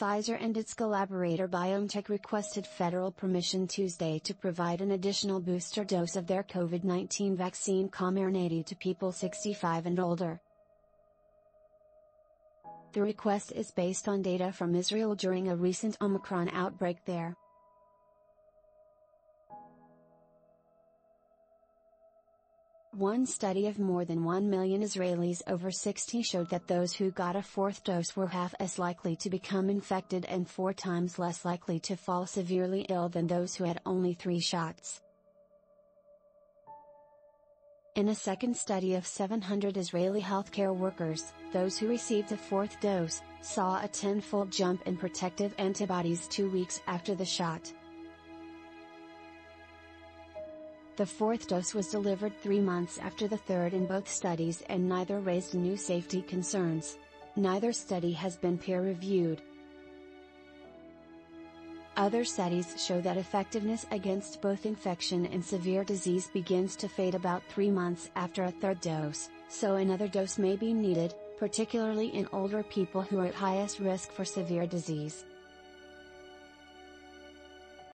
Pfizer and its collaborator BioNTech requested federal permission Tuesday to provide an additional booster dose of their COVID 19 vaccine Comirnaty to people 65 and older. The request is based on data from Israel during a recent Omicron outbreak there. One study of more than 1 million Israelis over 60 showed that those who got a fourth dose were half as likely to become infected and four times less likely to fall severely ill than those who had only three shots. In a second study of 700 Israeli healthcare workers, those who received a fourth dose, saw a tenfold jump in protective antibodies two weeks after the shot. The fourth dose was delivered three months after the third in both studies and neither raised new safety concerns. Neither study has been peer reviewed. Other studies show that effectiveness against both infection and severe disease begins to fade about three months after a third dose, so another dose may be needed, particularly in older people who are at highest risk for severe disease.